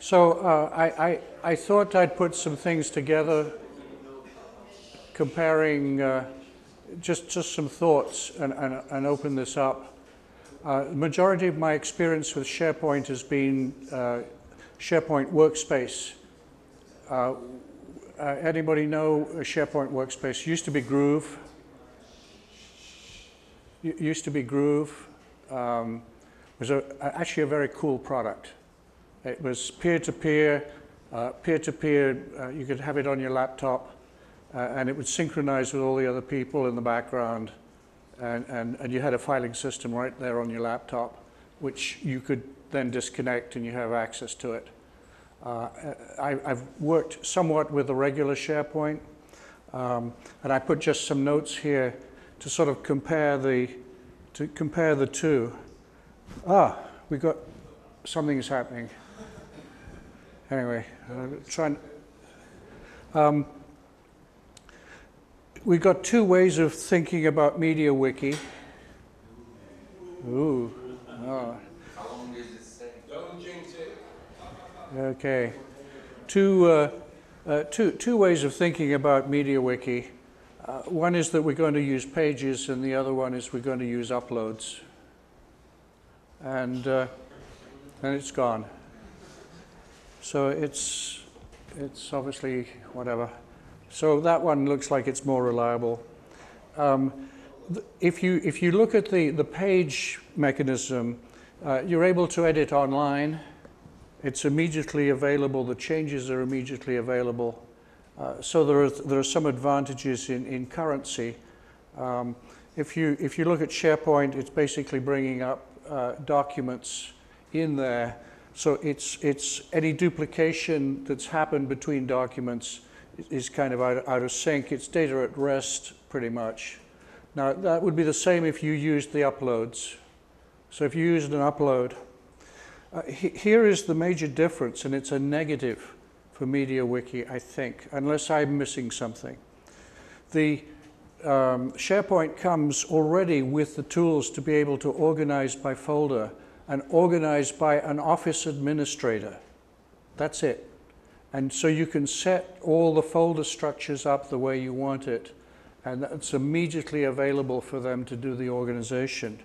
So uh, I, I, I thought I'd put some things together comparing uh, just, just some thoughts and, and, and open this up. Uh, the majority of my experience with SharePoint has been uh, SharePoint Workspace. Uh, uh, anybody know SharePoint Workspace? Used to be Groove. It used to be Groove. Um, was a, actually a very cool product. It was peer-to-peer, uh, peer-to-peer. Uh, you could have it on your laptop, uh, and it would synchronize with all the other people in the background. And, and, and you had a filing system right there on your laptop, which you could then disconnect and you have access to it. Uh, I, have worked somewhat with the regular SharePoint, um, and I put just some notes here to sort of compare the, to compare the two. Ah, we got something's happening. Anyway, uh, trying. Um, we've got two ways of thinking about MediaWiki. Ooh. Oh. Okay. Two, uh, uh, two, two ways of thinking about MediaWiki. Uh, one is that we're going to use pages, and the other one is we're going to use uploads. And, uh, and it's gone. So it's, it's obviously whatever. So that one looks like it's more reliable. Um, if, you, if you look at the, the page mechanism, uh, you're able to edit online. It's immediately available. The changes are immediately available. Uh, so there are, there are some advantages in, in currency. Um, if, you, if you look at SharePoint, it's basically bringing up uh, documents in there. So it's, it's any duplication that's happened between documents is kind of out, out of sync. It's data at rest, pretty much. Now, that would be the same if you used the uploads. So if you used an upload, uh, he, here is the major difference, and it's a negative for MediaWiki, I think, unless I'm missing something. The um, SharePoint comes already with the tools to be able to organize by folder and organized by an office administrator. That's it. And so you can set all the folder structures up the way you want it, and it's immediately available for them to do the organization.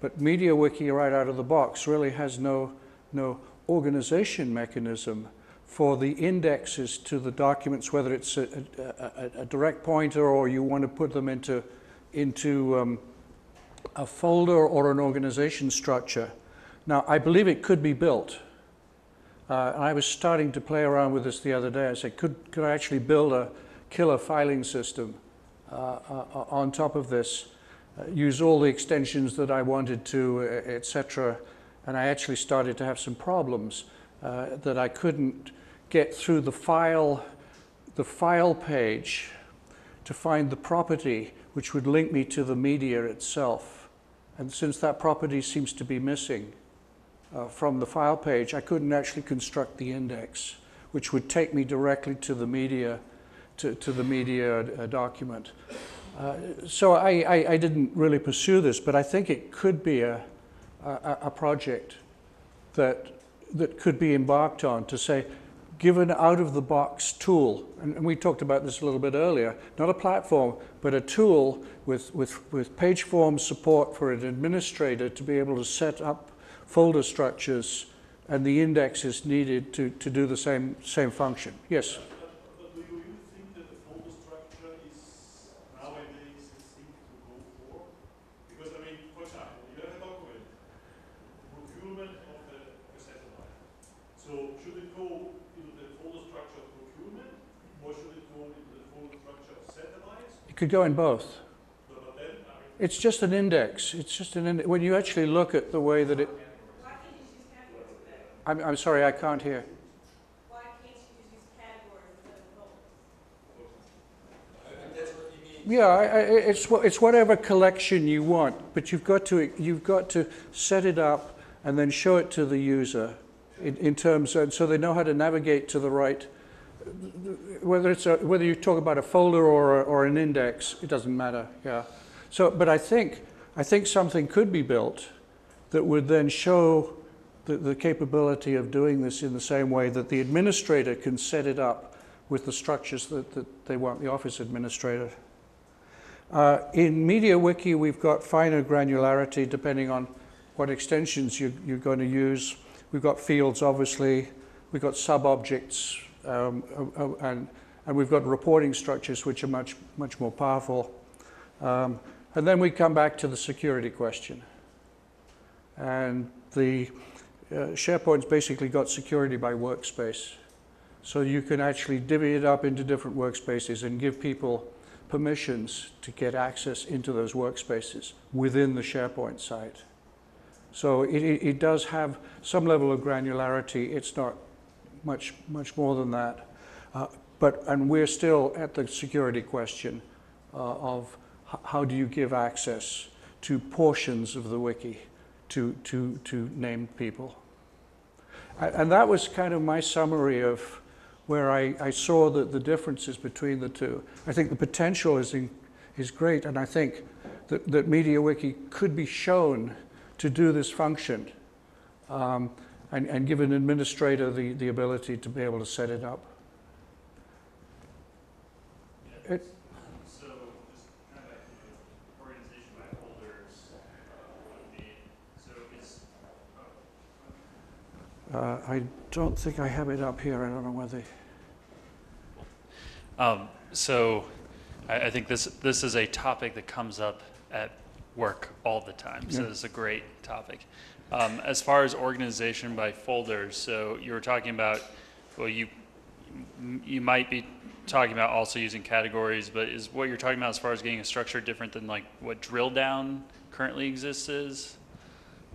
But MediaWiki right out of the box really has no, no organization mechanism for the indexes to the documents, whether it's a, a, a, direct pointer or you want to put them into, into um, a folder or an organization structure. Now, I believe it could be built. Uh, I was starting to play around with this the other day. I said, could, could I actually build a killer filing system uh, uh, on top of this, uh, use all the extensions that I wanted to, etc. And I actually started to have some problems uh, that I couldn't get through the file, the file page to find the property which would link me to the media itself. And since that property seems to be missing uh, from the file page, I couldn't actually construct the index, which would take me directly to the media, to, to the media uh, document. Uh, so I, I, I, didn't really pursue this, but I think it could be a, a, a project that, that could be embarked on to say, given out-of-the-box tool, and we talked about this a little bit earlier, not a platform, but a tool with, with, with page form support for an administrator to be able to set up folder structures and the indexes needed to, to do the same, same function. Yes? Could go in both. It's just an index. It's just an index. When you actually look at the way that it. I'm, I'm sorry, I can't hear. Yeah, I, I, it's it's whatever collection you want, but you've got to you've got to set it up and then show it to the user in, in terms of, so they know how to navigate to the right whether it's a, whether you talk about a folder or, a, or an index, it doesn't matter. Yeah. So, but I think I think something could be built that would then show the, the capability of doing this in the same way that the administrator can set it up with the structures that, that they want the office administrator. Uh, in MediaWiki, we've got finer granularity depending on what extensions you, you're going to use. We've got fields, obviously. We've got sub-objects, um, uh, uh, and, and we've got reporting structures which are much, much more powerful. Um, and then we come back to the security question. And the uh, SharePoint's basically got security by workspace. So you can actually divvy it up into different workspaces and give people permissions to get access into those workspaces within the SharePoint site. So it, it, it does have some level of granularity. It's not much, much more than that. Uh, but, and we're still at the security question uh, of how do you give access to portions of the wiki to, to, to named people. A- And that was kind of my summary of where I, I saw the, the differences between the two. I think the potential is, in, is great, and I think that, that MediaWiki could be shown to do this function um, and, and give an administrator the, the ability to be able to set it up. It- So just kind of back to organization by folders, uh, would be, so it's, Uh, I don't think I have it up here. I don't know whether. Um, so I, I think this, this is a topic that comes up at work all the time. So Yeah. it's a great topic. Um, as far as organization by folders, so you were talking about, well, you, you might be talking about also using categories, but is what you're talking about as far as getting a structure different than like what drill down currently exists is?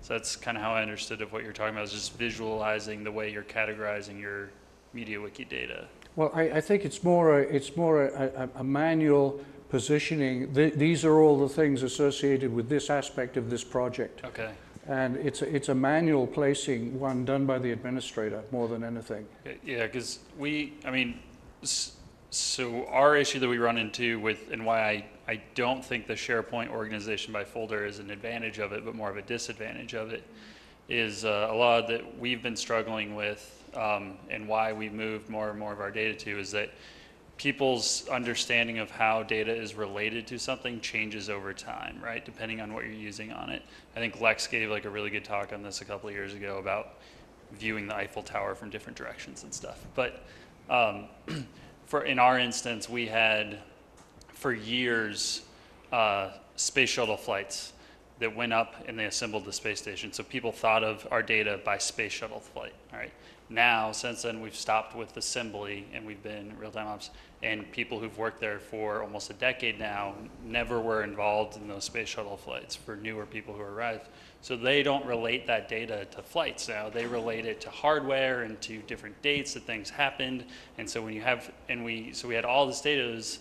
So that's kind of how I understood of what you're talking about, is just visualizing the way you're categorizing your MediaWiki data. Well, I, I think it's more a, it's more a, a, a manual positioning. Th- these are all the things associated with this aspect of this project. Okay. And it's a, it's a manual placing, one done by the administrator more than anything. Yeah, because we, I mean, so our issue that we run into with, and why I, I don't think the SharePoint organization by folder is an advantage of it, but more of a disadvantage of it, is uh, a lot that we've been struggling with, um, and why we moved more and more of our data to, is that people's understanding of how data is related to something changes over time, right? Depending on what you're using on it. I think Lex gave like a really good talk on this a couple of years ago about viewing the Eiffel Tower from different directions and stuff. But um, for in our instance, we had for years uh, space shuttle flights that went up and they assembled the space station. So people thought of our data by space shuttle flight. All right. Now, since then, we've stopped with assembly and we've been real-time ops. And people who've worked there for almost a decade now never were involved in those space shuttle flights for newer people who arrived. So they don't relate that data to flights now. They relate it to hardware and to different dates that things happened. And so when you have, and we, so we had all this data was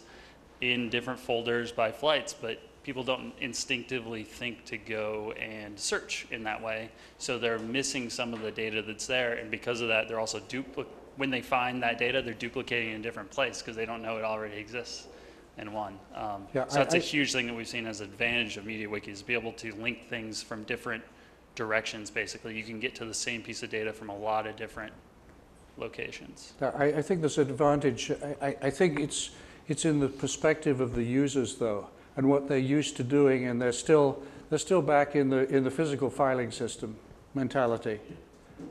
in different folders by flights, but people don't instinctively think to go and search in that way. So they're missing some of the data that's there, and because of that, they're also dupli- when they find that data, they're duplicating in a different place because they don't know it already exists in one. Um, Yeah, so that's a I- huge thing that we've seen as an advantage of MediaWiki is to be able to link things from different directions. Basically, you can get to the same piece of data from a lot of different locations. I, I think there's an advantage. I, I- I think it's, it's in the perspective of the users, though, and what they're used to doing, and they're still, they're still back in the, in the physical filing system mentality.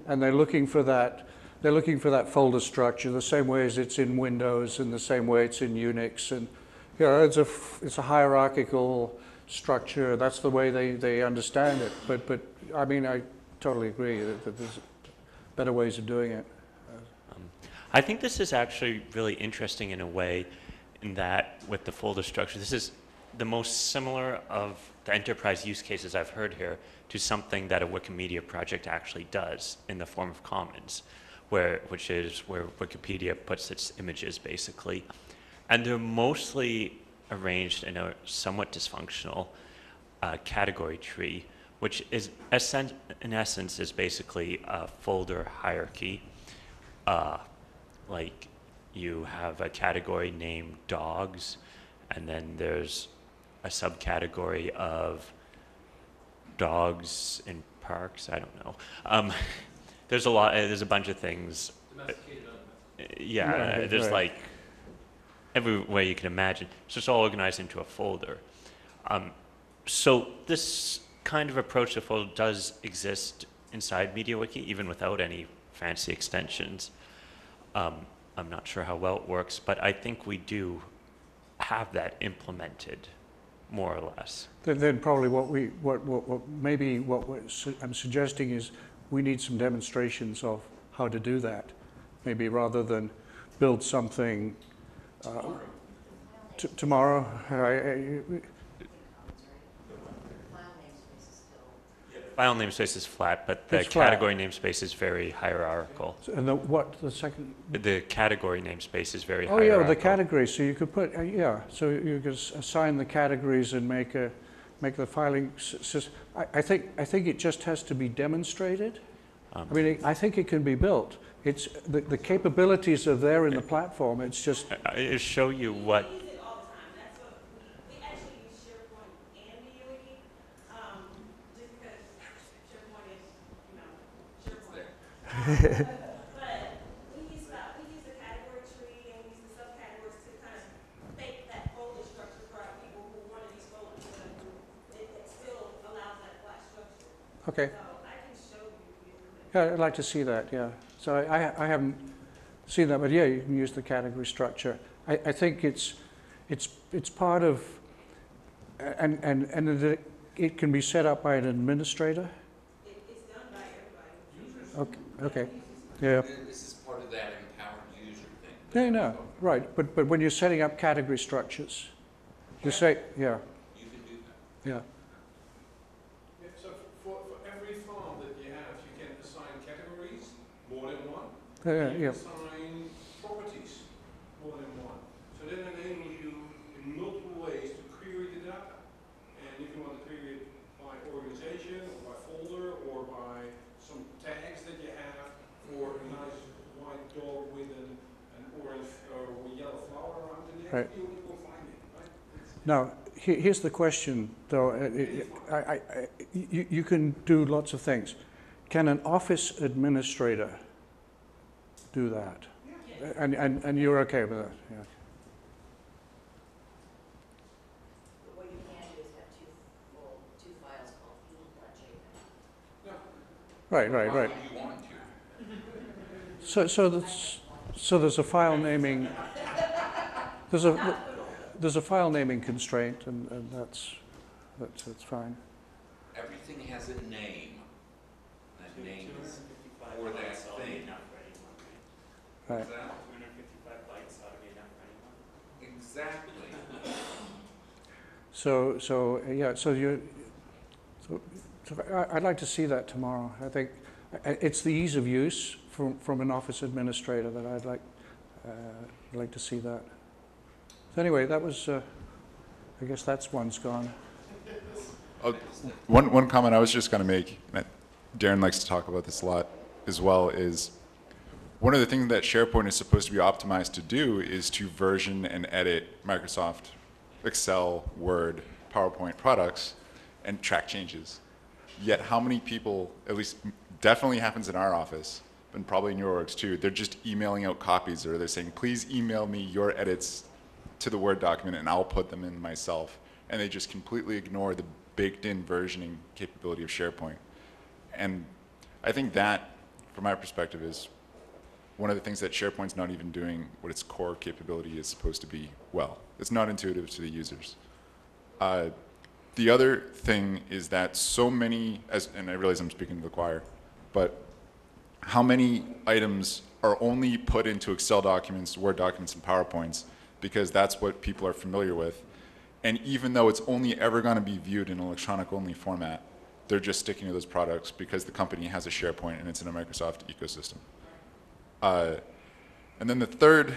And they're looking for that, they're looking for that folder structure, the same way as it's in Windows, and the same way it's in Unix. And, you know, it's a, it's a hierarchical structure. That's the way they, they understand it. But, but, I mean, I totally agree that, that there's better ways of doing it. Um, I think this is actually really interesting in a way, in that with the folder structure, this is the most similar of the enterprise use cases I've heard here to something that a Wikimedia project actually does in the form of commons, where which is where Wikipedia puts its images basically, and they're mostly arranged in a somewhat dysfunctional uh, category tree, which is in essence is basically a folder hierarchy. Uh, like you have a category named dogs, and then there's a subcategory of dogs in parks. I don't know. Um, there's a lot, uh, there's a bunch of things. Uh, Yeah, Right, there's right. like every way you can imagine. So it's all organized into a folder. Um, so this kind of approach to folder does exist inside MediaWiki, even without any fancy extensions. Um, I'm not sure how well it works, but I think we do have that implemented, more or less. Then, then probably what we, what, what, what maybe what we're su- I'm suggesting is we need some demonstrations of how to do that. Maybe rather than build something uh, t- tomorrow. I- I- File namespace is flat, but the It's flat. category namespace is very hierarchical. And the, what, the second? The category namespace is very hierarchical. Oh, yeah, the categories, so you could put, uh, yeah, so you could s- assign the categories and make a, make the filing, s- sys- I, I think, I think it just has to be demonstrated. Um, I mean, I think it can be built. It's, the, the capabilities are there in the platform, it's just, I- It'll show you what, use it all the time. That's what, we actually use SharePoint and MediaWiki, um, just because SharePoint is, you know, SharePoint. But we use about, we use the category tree and we use the subcategories to kind of make that folder structure for our people who want these folders. but It, it still allows that flat structure. okay. So I can show you. if you want. Yeah, I'd like to see that, yeah. So I, I- I haven't seen that, but yeah, you can use the category structure. I, I think it's, it's, it's part of, and, and, and it- it can be set up by an administrator? It, it's done by everybody. Okay, okay, yeah. This is part of that empowered user thing. Yeah, no, right, but, but when you're setting up category structures, you say, yeah, You can do that. yeah. Yeah, so for, for every farm that you have, you can assign categories, more than one. Yeah, and yeah, can assign properties, more than one. So that enables you in multiple ways to query the data. And if you want to query it by organization, or by folder, or by some tags that you have for a nice white dog with an, an orange or yellow flower around the neck, Right. you will find it, right? It's- Now, he- here's the question, though. Uh, I, I, I- you, you can do lots of things. Can an office administrator do that? And, and, and you're okay with that, yeah? But what you can do is have two full, two files called feed.jpg. Right, right, right. would you want to? So, so that's, so there's a file naming, there's a, there's a file naming constraint, and, and that's, that's, that's fine. Everything has a name. That name is for that thing. Right. What's that? 255 bytes ought to be enough for anyone. Exactly. So, so, yeah, so you, so, so I, I'd like to see that tomorrow. I think, it's the ease of use from, from an office administrator that I'd like, uh, I'd like to see that. So anyway, that was, uh, I guess that's one's gone. Oh, One, one comment I was just going to make, Darren likes to talk about this a lot as well, is one of the things that SharePoint is supposed to be optimized to do is to version and edit Microsoft Excel, Word, PowerPoint products and track changes. Yet how many people, at least definitely happens in our office, and probably in your orgs too, they're just emailing out copies or they're saying, please email me your edits to the Word document and I'll put them in myself. And they just completely ignore the baked in versioning capability of SharePoint. And I think that, from my perspective, is one of the things that SharePoint's not even doing what its core capability is supposed to be well. It's not intuitive to the users. Uh, the other thing is that so many, as, and I realize I'm speaking to the choir, but how many items are only put into Excel documents, Word documents, and PowerPoints because that's what people are familiar with. And even though it's only ever going to be viewed in electronic only format, they're just sticking to those products because the company has a SharePoint and it's in a Microsoft ecosystem. Uh, and then the third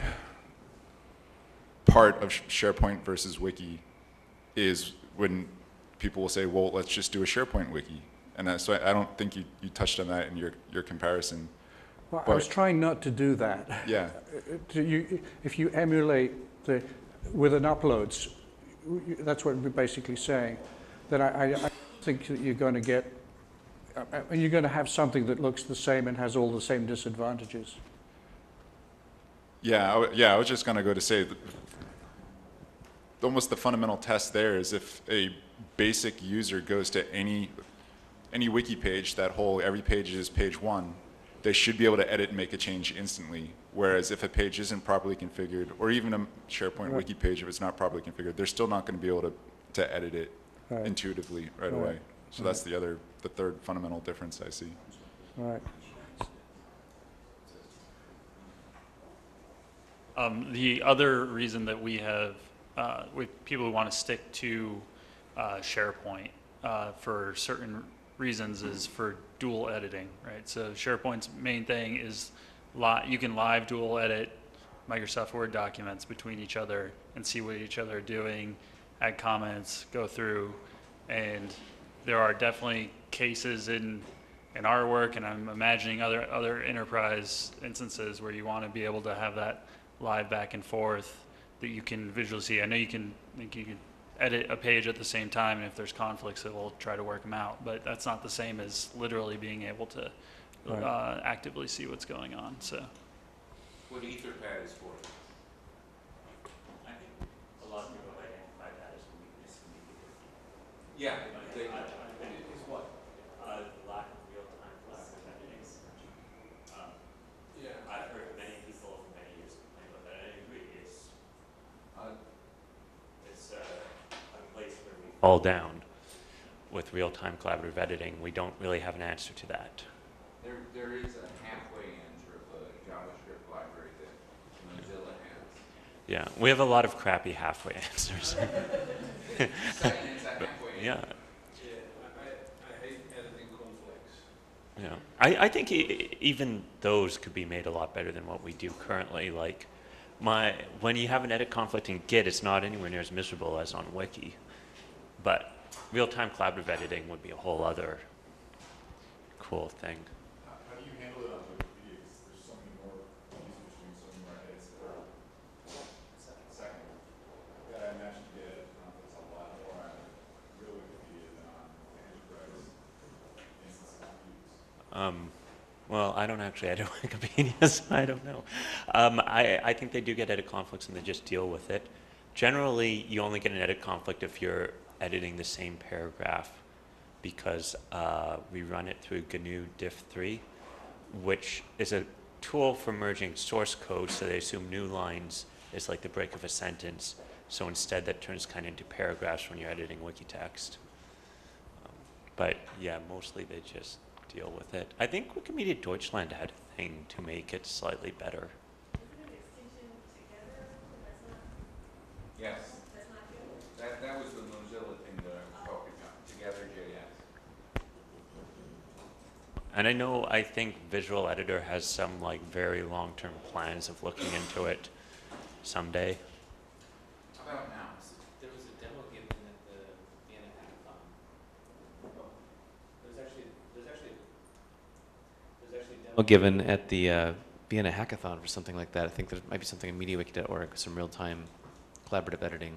part of SharePoint versus Wiki is when people will say, well, let's just do a SharePoint Wiki. And that, so I, I don't think you, you touched on that in your, your comparison. Well, I was trying not to do that. Yeah, you, if you emulate the, with an uploads, that's what we're basically saying, that I, I, I think that you're going to get uh, and you're going to have something that looks the same and has all the same disadvantages. Yeah, yeah, I was just gonna go to say, almost the fundamental test there is if a basic user goes to any, any wiki page, that whole, every page is page one, they should be able to edit and make a change instantly. Whereas if a page isn't properly configured, or even a SharePoint Right. wiki page, if it's not properly configured, they're still not gonna be able to, to edit it Right. intuitively right Right. away. So that's the other, the third fundamental difference I see. Right. Um, the other reason that we have, uh, with people who want to stick to, uh, SharePoint, uh, for certain reasons is for dual editing, right? So SharePoint's main thing is li- you can live dual edit Microsoft Word documents between each other and see what each other are doing, add comments, go through. And there are definitely cases in, in our work, and I'm imagining other, other enterprise instances where you want to be able to have that live back and forth that you can visually see. I know you can, I think you can edit a page at the same time, and if there's conflicts, it will try to work them out. But that's not the same as literally being able to Right. uh, actively see what's going on, so. What Etherpad is for. I think a lot of people identify that as a weakness in the Yeah, they, Is what? Uh, lack of real-time collaborative editing. Um, Yeah. I've heard many people for many years complain about that, and I agree, it's, uh, it's uh, a place where we fall down with real-time collaborative editing. We don't really have an answer to that. there, there is a halfway answer of a JavaScript library that Mozilla has. Yeah, we have a lot of crappy halfway answers. Second, it's a halfway yeah. Yeah, I, I, I hate editing conflicts. yeah. I, I think e- even those could be made a lot better than what we do currently. Like, my when you have an edit conflict in Git, it's not anywhere near as miserable as on Wiki. But real-time collaborative editing would be a whole other cool thing. How, do you handle it on Wikipedia? Because there's so many more users doing so many more edits per second. Yeah, I imagine you get a lot more on real Wikipedia than on enterprise instances of. Um, well, I don't actually edit Wikipedia, so I don't know. Um, I, I think they do get edit conflicts and they just deal with it. Generally, you only get an edit conflict if you're editing the same paragraph because uh, we run it through GNU Diff 3, which is a tool for merging source code, so they assume new lines is like the break of a sentence. So instead, that turns kind of into paragraphs when you're editing wiki text. Um, But yeah, mostly they just deal with it. I think Wikimedia Deutschland had a thing to make it slightly better. Isn't it extension together? That's not, Yes, that's that, that was the Mozilla thing that I was talking about, Together JS. And I know, I think Visual Editor has some like very long-term plans of looking into it someday. How about now? There was a demo given at the Vienna Hackathon. There's actually, there's actually, there's actually a demo given at the uh, Vienna Hackathon for something like that. I think there might be something in MediaWiki.org, some real-time collaborative editing.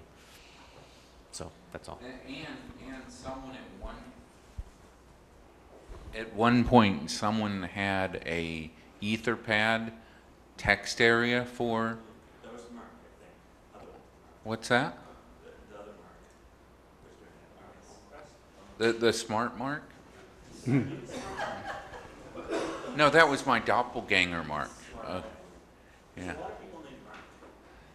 So, that's all. And, and, and someone at one, at one point, someone had a Etherpad text area for, That was Mark, I think. what's that? The. The, the smart mark? No, that was my doppelganger mark. Uh, Yeah.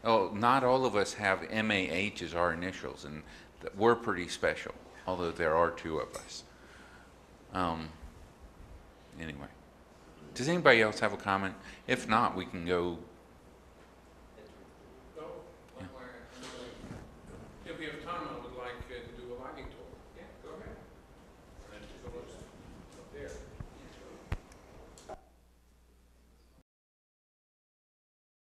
Oh, not all of us have MAH as our initials, and th- we're pretty special, although there are two of us. Um, anyway. Does anybody else have a comment? If not, we can go